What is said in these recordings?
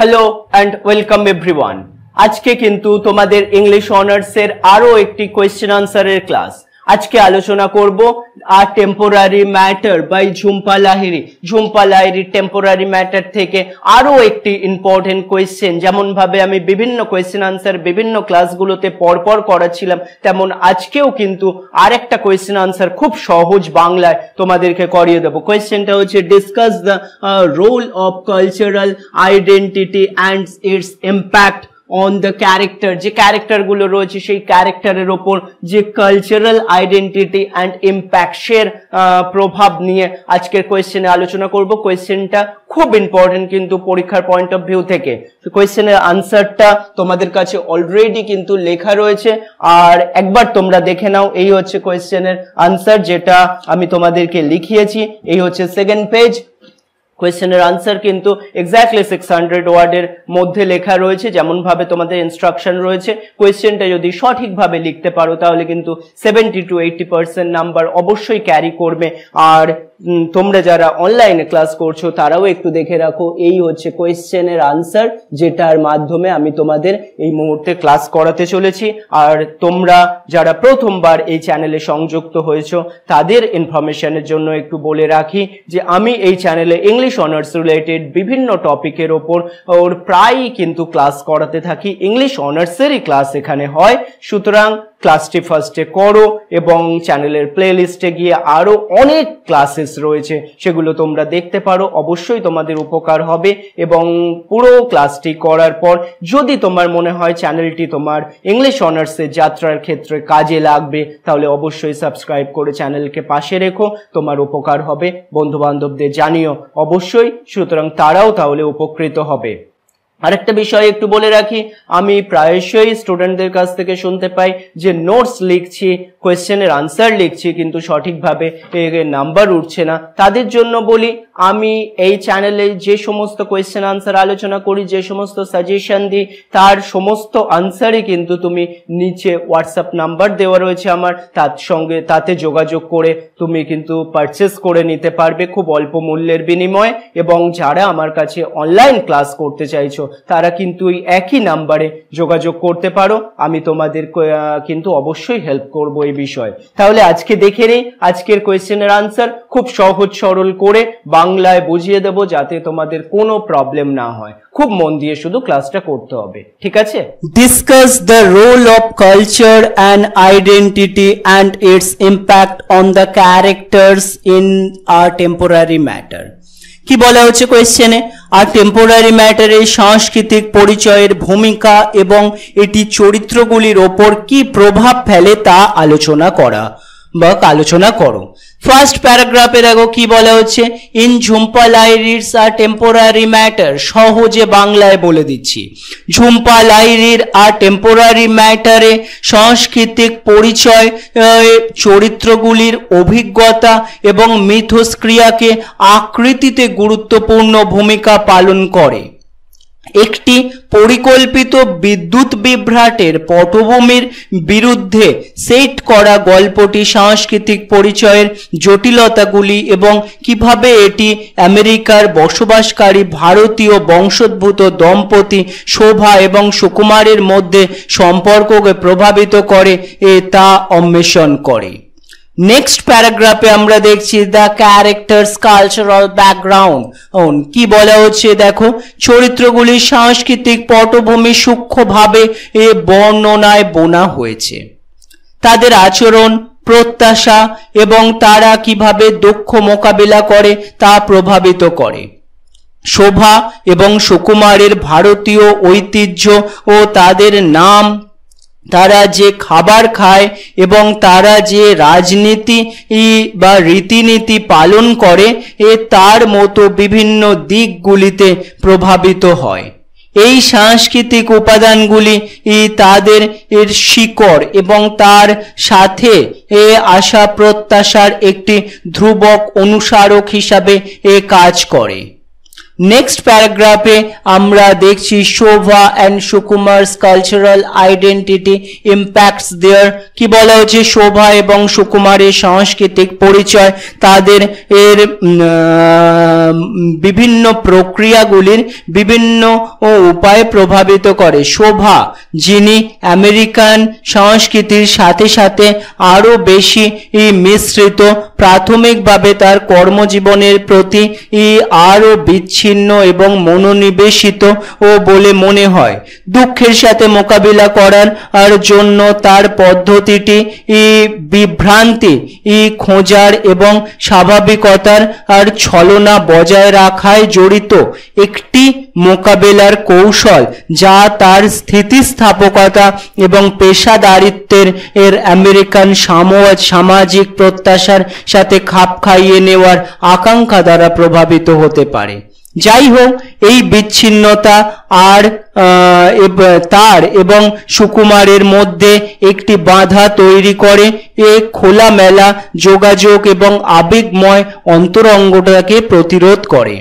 Hello and welcome everyone আজকে কিন্তু তোমাদের ইংলিশ অনার্সের আরও একটি কোয়েশ্চেন আনসারের ক্লাস আজকে আলোচনা করব a temporary matter by Jhumpa Lahiri Jhumpa Lahiri temporary matter থেকে আরও একটি ইম্পর্টেন্ট কোয়েশ্চেন যেমন ভাবে আমি বিভিন্ন কোয়েশ্চেন আনসার বিভিন্ন ক্লাসগুলোতে পরপর করাচ্ছিলাম, তেমন আজকেও কিন্তু আরেকটা কোয়েশ্চেন আনসার খুব সহজ বাংলায় তোমাদেরকে করিয়ে দেবো। কোয়েশ্চেনটা হচ্ছে discuss the role of cultural identity and its impact on the character যে ক্যারেক্টারগুলো রয়েছে সেই ক্যারেক্টারের ওপর যে কালচারাল আইডেন্টিটি অ্যান্ড ইম্প্যাক্টের প্রভাব নিয়ে আজকের কোয়েশ্চেনে আলোচনা করব। কোয়েশ্চেনটা খুব ইম্পর্টেন্ট কিন্তু পরীক্ষার পয়েন্ট অফ ভিউ থেকে। কোয়েশ্চেনের আনসারটা তোমাদের কাছে অলরেডি কিন্তু লেখা রয়েছে। আর একবার তোমরা দেখে নাও, এই হচ্ছে কোয়েশ্চেনের আনসার যেটা আমি তোমাদেরকে লিখিয়েছি। এই হচ্ছে সেকেন্ড পেজ কোয়েশ্চেনের আনসার কিন্তু এক্স্যাক্টলি সিক্স হান্ড্রেড ওয়ার্ডের মধ্যে লেখা রয়েছে যেমন ভাবে তোমাদের ইনস্ট্রাকশন রয়েছে। কোয়েশ্চেনটা যদি সঠিকভাবে লিখতে পারো, তাহলে কিন্তু seventy two eighty percent number অবশ্যই ক্যারি করবে। আর তোমরা যারা অনলাইনে ক্লাস করছ, তারাও একটু দেখে রাখো, এই হচ্ছে কোয়েশ্চেনের আনসার যেটার মাধ্যমে আমি তোমাদের এই মুহূর্তে ক্লাস করাতে চলেছি। আর তোমরা যারা প্রথমবার এই চ্যানেলে সংযুক্ত হয়েছো, তাদের ইনফরমেশনের জন্য একটু বলে রাখি যে, আমি এই চ্যানেলে ইংলিশ অনার্স রিলেটেড বিভিন্ন টপিকের ওপর ওর প্রায়ই কিন্তু ক্লাস করাতে থাকি। ইংলিশ অনার্সেরই ক্লাস এখানে হয়। সুতরাং ক্লাসটি ফার্স্টে করো এবং চ্যানেলের প্লে লিস্টে গিয়ে আরও অনেক ক্লাসেস রয়েছে, সেগুলো তোমরা দেখতে পারো। অবশ্যই তোমাদের উপকার হবে এবং পুরো ক্লাসটি করার পর যদি তোমার মনে হয় চ্যানেলটি তোমার ইংলিশ অনার্সের যাত্রার ক্ষেত্রে কাজে লাগবে, তাহলে অবশ্যই সাবস্ক্রাইব করে চ্যানেলকে পাশে রেখো। তোমার উপকার হবে। বন্ধু বান্ধবদের জানিও। অবশ্যই সুতরাং তারাও তাহলে উপকৃত হবে। আরেকটা বিষয় একটু বলে রাখি, আমি প্রায়শই স্টুডেন্টদের কাছ থেকে শুনতে পাই যে নোটস লিখছি কোয়েশ্চেনের আনসার লিখছি, কিন্তু সঠিকভাবে নাম্বার উঠছে না। তাদের জন্য বলি, আমি এই চ্যানেলে যে সমস্ত কোয়েশ্চেন আনসার আলোচনা করি, যে সমস্ত সাজেশন দিই, তার সমস্ত আনসারই কিন্তু তুমি নিচে হোয়াটসঅ্যাপ নাম্বার দেওয়া রয়েছে আমার। তার সঙ্গে তাতে যোগাযোগ করে তুমি কিন্তু পারচেস করে নিতে পারবে খুব অল্প মূল্যের বিনিময়ে। এবং যারা আমার কাছে অনলাইন ক্লাস করতে চাইছো তারা কিন্তু এই একই নাম্বারে যোগাযোগ করতে পারো। আমি তোমাদের কিন্তু অবশ্যই হেল্প করব এই বিষয়ে। তাহলে আজকে দেখে নেই, আজকের কোয়েশ্চেনের আনসার খুব সহজ সরল করে বাংলায় বুঝিয়ে দেব যাতে তোমাদের কোনো প্রবলেম না হয়। খুব মন দিয়ে শুধু ক্লাসটা করতে হবে, ঠিক আছে? Discuss the role of culture and identity and its impact on the characters in a temporary matter কি বলা হচ্ছে কোয়েশ্চেনে আর টেম্পোরারি ম্যাটারে সাংস্কৃতিক পরিচয়ের ভূমিকা এবং এটি চরিত্রগুলির ওপর কি প্রভাব ফেলে তা আলোচনা করা। বা আলোচনা করো। ফার্স্ট প্যারাগ্রাফে দেখো কি বলা হচ্ছে? In Jhumpa Lahiri's a temporary matter সহজে বাংলায় বলে দিচ্ছি। ঝুম্পা লাইরির আর টেম্পোরারি ম্যাটারে সাংস্কৃতিক পরিচয় চরিত্রগুলির অভিজ্ঞতা এবং মিথস্ক্রিয়াকে আকৃতিতে গুরুত্বপূর্ণ ভূমিকা পালন করে। একটি পরিকল্পিত বিদ্যুৎ বিভ্রাটের পটভূমির বিরুদ্ধে সেট করা গল্পটি সাংস্কৃতিক পরিচয়ের জটিলতাগুলি এবং কীভাবে এটি আমেরিকার বসবাসকারী ভারতীয় বংশোদ্ভূত দম্পতি শোভা এবং সুকুমারের মধ্যে সম্পর্ককে প্রভাবিত করে, এ তা অন্বেষণ করে। নেক্সট প্যারাগ্রাফে আমরা দেখছি দ্য ক্যারেক্টার্স কালচারাল ব্যাকগ্রাউন্ড কি বলা হচ্ছে দেখো? চরিত্রগুলি সাংস্কৃতিক পটভূমি সূক্ষ্মভাবে এ বর্ণনায় বোনা হয়েছে। তাদের আচরণ, প্রত্যাশা এবং তারা কীভাবে দক্ষ মোকাবিলা করে তা প্রভাবিত করে। শোভা এবং সুকুমারের ভারতীয় ঐতিহ্য ও তাদের নাম তারা যে খাবার খায় এবং তারা যে রাজনীতি বা রীতিনীতি পালন করে, এ তার মতো বিভিন্ন দিকগুলিতে প্রভাবিত হয়। এই সাংস্কৃতিক উপাদানগুলি তাদের এর শিকড় এবং তার সাথে এ আশা প্রত্যাশার একটি ধ্রুবক অনুসারক হিসাবে এ কাজ করে। নেক্সট প্যারাগ্রাফে আমরা দেখছি Shobha and Sukumar's cultural identity impacts their কি বলা হচ্ছে? শোভা এবং সুকুমারের সাংস্কৃতিক পরিচয়, তাদের এর বিভিন্ন প্রক্রিয়াগুলির বিভিন্ন উপায়ে প্রভাবিত করে। শোভা, যিনি আমেরিকান সংস্কৃতির সাথে সাথে আরও বেশি মিশ্রিত, প্রাথমিকভাবে তার কর্মজীবনের প্রতি আরও বিচ্ছিন্ন এবং মনোনিবেশিত ও বলে মনে হয়। দুঃখের সাথে মোকাবিলা করার আর জন্য তার পদ্ধতিটি ই বিভ্রান্তি, ই খোঁজার এবং স্বাভাবিকতার আর ছলনা বজায় রাখায় জড়িত একটি মোকাবেলার কৌশল যা তার স্থিতিস্থাপকতা এবং পেশাদারিত্বের এর আমেরিকান সামাজিক প্রত্যাশার সাথে খাপ খাইয়ে নেওয়ার আকাঙ্ক্ষা দ্বারা প্রভাবিত হতে পারে। যাই হোক এই বিচ্ছিন্নতা আর তার এবং সুকুমারের মধ্যে একটি বাধা তৈরি করে এ খোলামেলা যোগাযোগ এবং আবেগময় অন্তরঙ্গটাকে প্রতিরোধ করে।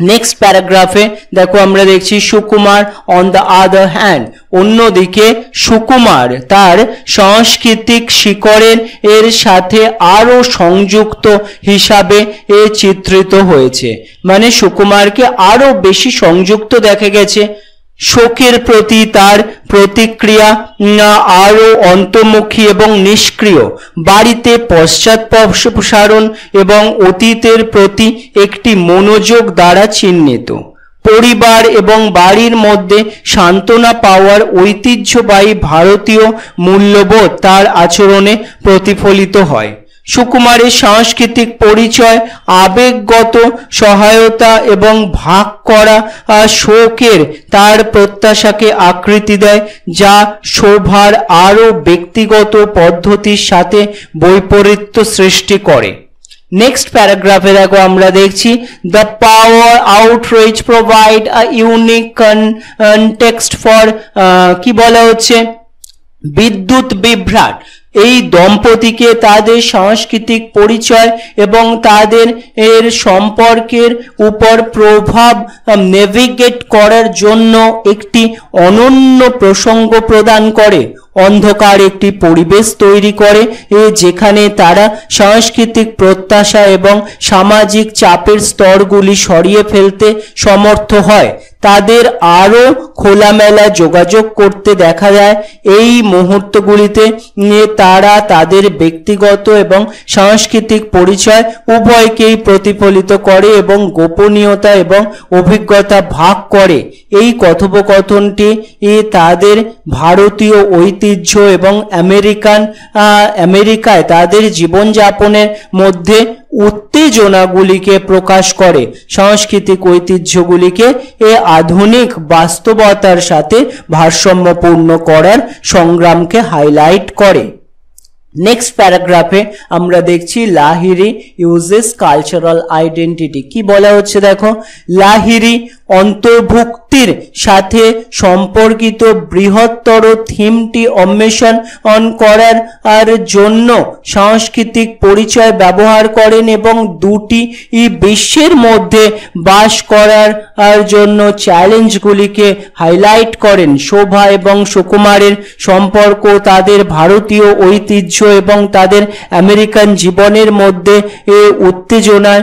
নেক্সট প্যারাগ্রাফে দেখো আমরা দেখছি Sukumar on the other hand অন্যদিকে সুকুমার তার সাংস্কৃতিক শিকড়ের এর সাথে আরও সংযুক্ত হিসাবে এ চিত্রিত হয়েছে। মানে সুকুমারকে আরও বেশি সংযুক্ত দেখা গেছে। শোকের প্রতি তার প্রতিক্রিয়া আরও অন্তর্মুখী এবং নিষ্ক্রিয়। বাড়িতে পশ্চাৎপসারণ এবং অতীতের প্রতি একটি মনোযোগ দ্বারা চিহ্নিত। পরিবার এবং বাড়ির মধ্যে সান্ত্বনা পাওয়ার ঐতিহ্যবাহী ভারতীয় মূল্যবোধ তার আচরণে প্রতিফলিত হয়। সুকুমারের সাংস্কৃতিক পরিচয়, আবেগগত সহায়তা এবং ভাগ করা শোকের তার প্রত্যাশাকে আকৃতি দেয়, যা শোভার আরও ব্যক্তিগত পদ্ধতির সাথে বৈপরীত্য সৃষ্টি করে। নেক্সট প্যারাগ্রাফে দেখো আমরা দেখছি the power outage provide a unique context for কি বলা হচ্ছে? বিদ্যুৎ বিভ্রাট। এই দম্পতিকে তাদের সাংস্কৃতিক পরিচয় এবং তাদের এর সম্পর্কের উপর প্রভাব নেভিগেট করার জন্য একটি অনন্য প্রসঙ্গ প্রদান করে। অন্ধকার একটি পরিবেশ তৈরি করে যেখানে তারা সাংস্কৃতিক প্রত্যাশা এবং সামাজিক চাপের স্তরগুলি সরিয়ে ফেলতে সমর্থ হয়। তাদের আরও খোলামেলা যোগাযোগ করতে দেখা যায়। এই মুহূর্তগুলিতে তারা তাদের ব্যক্তিগত এবং সাংস্কৃতিক পরিচয় উভয়কেই প্রতিফলিত করে এবং গোপনীয়তা এবং অভিজ্ঞতা ভাগ করে। এই কথোপকথনটি তাদের ভারতীয় ঐতিহ্য এবং আমেরিকান আমেরিকায় তাদের জীবনযাপনের মধ্যে উত্তেজনাগুলিকে প্রকাশ করে। সাংস্কৃতিক ঐতিহ্যগুলিকে এ আধুনিক বাস্তবতার সাথে ভারসাম্যপূর্ণ করার সংগ্রামকে হাইলাইট করে। নেক্সট প্যারাগ্রাফে আমরা দেখছি লাহিরি ইউজেস কালচারাল আইডেন্টিটি কি বলা হচ্ছে দেখো? লাহিরি অন্তর্ভুক্তির সাথে সম্পর্কিত বৃহত্তর থিমটি অন্বেষণ করার আর জন্য সাংস্কৃতিক পরিচয় ব্যবহার করেন এবং দুটি বিশ্বের মধ্যে বাস করার জন্য চ্যালেঞ্জগুলিকে হাইলাইট করেন। শোভা এবং সুকুমারের সম্পর্ক তাদের ভারতীয় ঐতিহ্য এবং তাদের আমেরিকান জীবনের মধ্যে উত্তেজনায়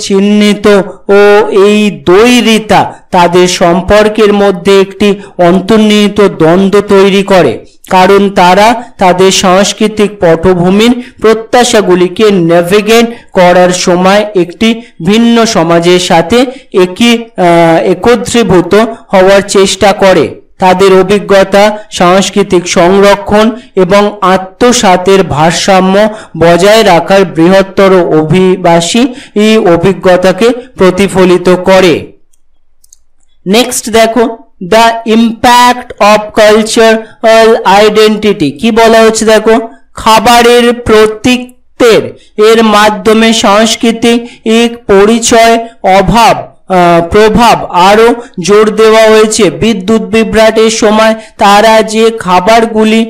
চিহ্নিত ও এই দৈরিতা তাদের সম্পর্কের মধ্যে একটি অন্তর্নিহিত দ্বন্দ্ব তৈরি করে, কারণ তারা তাদের সাংস্কৃতিক পটভূমির প্রত্যাশাগুলিকে নেভিগেট করার সময় একটি ভিন্ন সমাজের সাথে একই একত্রীভূত হওয়ার চেষ্টা করে। তাদের অভিজ্ঞতা, সাংস্কৃতিক সংরক্ষণ এবং আত্মসাতের ভারসাম্য বজায় রাখার বৃহত্তর অভিবাসী এই অভিজ্ঞতাকে প্রতিফলিত করে। নেক্সট দেখো the impact of cultural identity কি বলা হচ্ছে দেখো? খাবারের প্রতীকের এর মাধ্যমে সাংস্কৃতিক পরিচয়, অভাব প্রভাব আরও জোর দেওয়া হয়েছে। বিদ্যুৎ বিভ্রাটের সময় তারা যে খাবারগুলি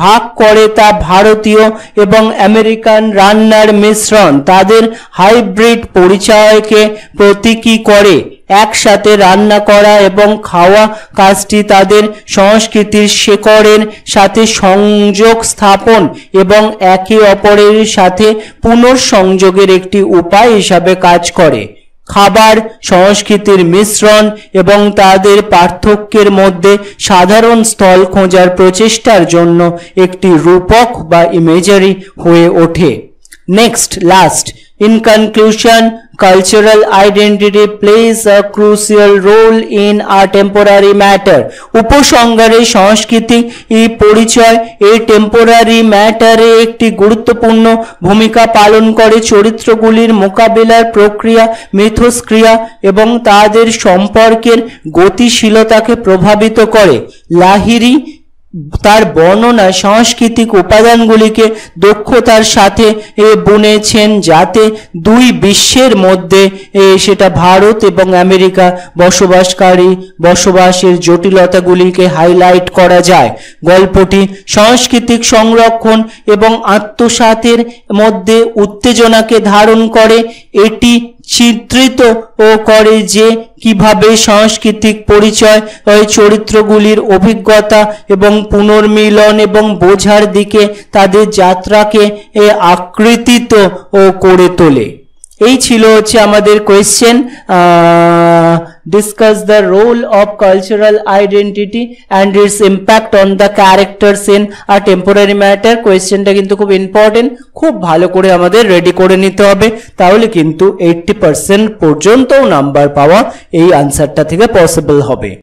ভাগ করে তা ভারতীয় এবং আমেরিকান রান্নার মিশ্রণ, তাদের হাইব্রিড পরিচয়কে প্রতীকী করে। একসাথে রান্না করা এবং খাওয়া কাজটি তাদের সংস্কৃতির শেকড়ের সাথে সংযোগ স্থাপন এবং একে অপরের সাথে পুনর্সংযোগের একটি উপায় হিসাবে কাজ করে। খাবার, সংস্কৃতির মিশ্রণ এবং তাদের পার্থক্যের মধ্যে সাধারণ স্থল খোঁজার প্রচেষ্টার জন্য একটি রূপক বা ইমেজারি হয়ে ওঠে। Next last In conclusion, cultural identity plays a crucial role in our temporary matter. উপসংহারে সংস্কৃতি এই পরিচয় এই টেম্পোরারি ম্যাটারে একটি গুরুত্বপূর্ণ ভূমিকা পালন করে চরিত্রগুলির মোকাবিলার প্রক্রিয়া মিথস্ক্রিয়া এবং তাদের সম্পর্কের গতিশীলতাকে প্রভাবিত করে লাহিরি তার বর্ণনা সাংস্কৃতিক উপাদানগুলিকে দক্ষতার সাথে বুনেছেন যাতে দুই বিশ্বের মধ্যে সেটা ভারত এবং আমেরিকা বসবাসকারী, বসবাসের জটিলতাগুলিকে হাইলাইট করা যায়। গল্পটি সাংস্কৃতিক সংরক্ষণ এবং আত্মসাতের মধ্যে উত্তেজনাকে ধারণ করে এটি চিত্রিত ও করে যে কীভাবে সাংস্কৃতিক পরিচয় ওই চরিত্রগুলির অভিজ্ঞতা এবং পুনর্মিলন এবং বোঝার দিকে তাদের যাত্রাকে আকৃতিত ও করে তোলে। এই ছিল হচ্ছে আমাদের question discuss the role of cultural identity and its impact on the characters in a temporary matter কোয়েশ্চেনটা কিন্তু খুব ইম্পর্টেন্ট খুব ভালো করে আমাদের রেডি করে নিতে হবে। তাহলে কিন্তু এইটটি পার্সেন্ট পর্যন্তও নাম্বার পাওয়া এই আনসারটা থেকে পসিবল হবে।